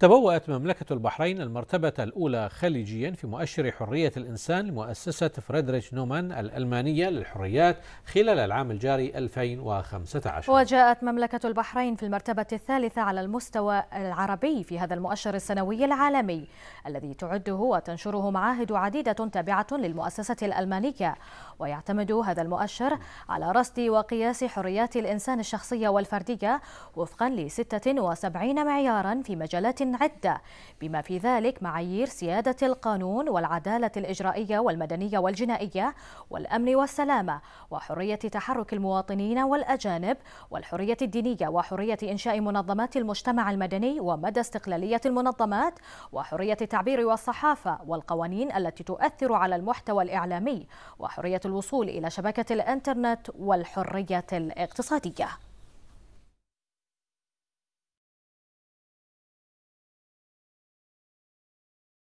تبوأت مملكة البحرين المرتبة الأولى خليجيا في مؤشر حرية الإنسان لمؤسسة فريدريش نومان الألمانية للحريات خلال العام الجاري 2015 وجاءت مملكة البحرين في المرتبة الثالثة على المستوى العربي في هذا المؤشر السنوي العالمي الذي تعده وتنشره معاهد عديدة تابعة للمؤسسة الألمانية. ويعتمد هذا المؤشر على رصد وقياس حريات الإنسان الشخصية والفردية وفقا ل 76 معيارا في مجالات عدة. بما في ذلك معايير سيادة القانون والعدالة الإجرائية والمدنية والجنائية والأمن والسلامة وحرية تحرك المواطنين والأجانب والحرية الدينية وحرية إنشاء منظمات المجتمع المدني ومدى استقلالية المنظمات وحرية التعبير والصحافة والقوانين التي تؤثر على المحتوى الإعلامي وحرية الوصول إلى شبكة الإنترنت والحرية الاقتصادية.